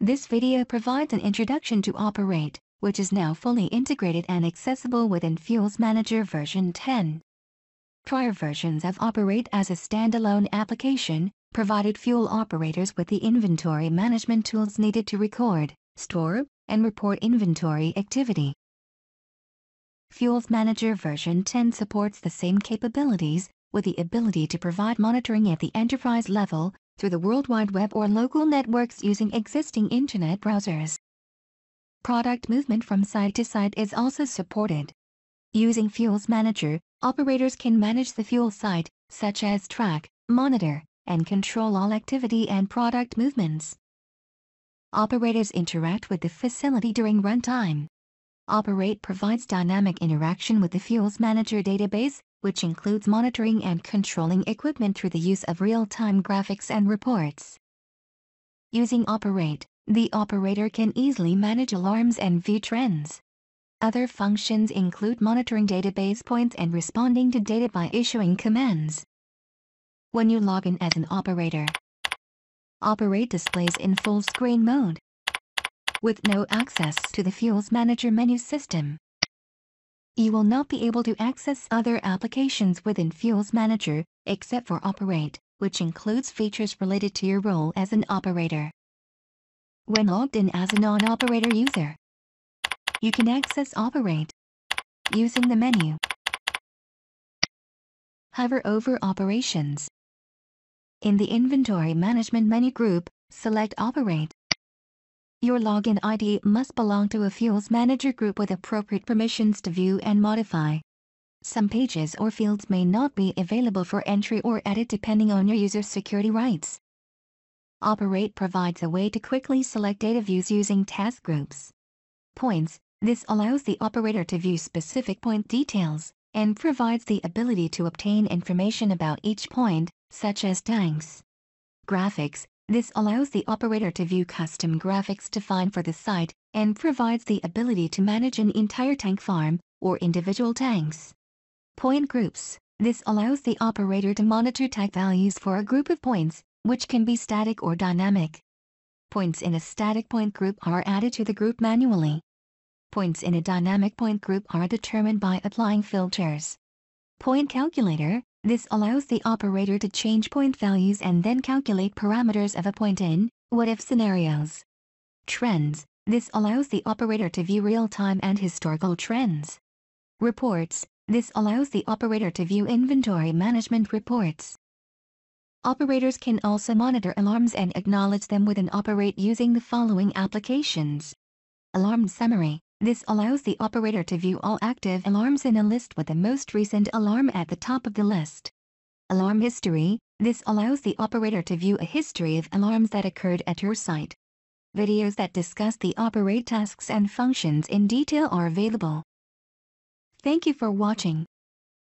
This video provides an introduction to Operate, which is now fully integrated and accessible within FuelsManager version 10. Prior versions of Operate as a standalone application provided fuel operators with the inventory management tools needed to record, store, and report inventory activity. FuelsManager version 10 supports the same capabilities, with the ability to provide monitoring at the enterprise level through the World Wide Web or local networks using existing Internet browsers. Product movement from site to site is also supported. Using FuelsManager, operators can manage the fuel site, such as track, monitor, and control all activity and product movements. Operators interact with the facility during runtime. Operate provides dynamic interaction with the FuelsManager database, which includes monitoring and controlling equipment through the use of real-time graphics and reports. Using Operate, the operator can easily manage alarms and view trends. Other functions include monitoring database points and responding to data by issuing commands. When you log in as an operator, Operate displays in full screen mode with no access to the FuelsManager menu system. You will not be able to access other applications within FuelsManager except for Operate, which includes features related to your role as an operator. When logged in as a non-operator user, you can access Operate using the menu. Hover over Operations. In the Inventory Management menu group, select Operate. Your login ID must belong to a FuelsManager group with appropriate permissions to view and modify. Some pages or fields may not be available for entry or edit depending on your user's security rights. Operate provides a way to quickly select data views using task groups. Points, this allows the operator to view specific point details, and provides the ability to obtain information about each point, such as tanks. Graphics, this allows the operator to view custom graphics defined for the site, and provides the ability to manage an entire tank farm, or individual tanks. Point groups, this allows the operator to monitor tag values for a group of points, which can be static or dynamic. Points in a static point group are added to the group manually. Points in a dynamic point group are determined by applying filters. Point calculator, this allows the operator to change point values and then calculate parameters of a point in what-if scenarios. Trends, this allows the operator to view real-time and historical trends. Reports, this allows the operator to view inventory management reports. Operators can also monitor alarms and acknowledge them within Operate using the following applications. Alarm Summary. This allows the operator to view all active alarms in a list with the most recent alarm at the top of the list. Alarm History. This allows the operator to view a history of alarms that occurred at your site. Videos that discuss the Operate tasks and functions in detail are available. Thank you for watching.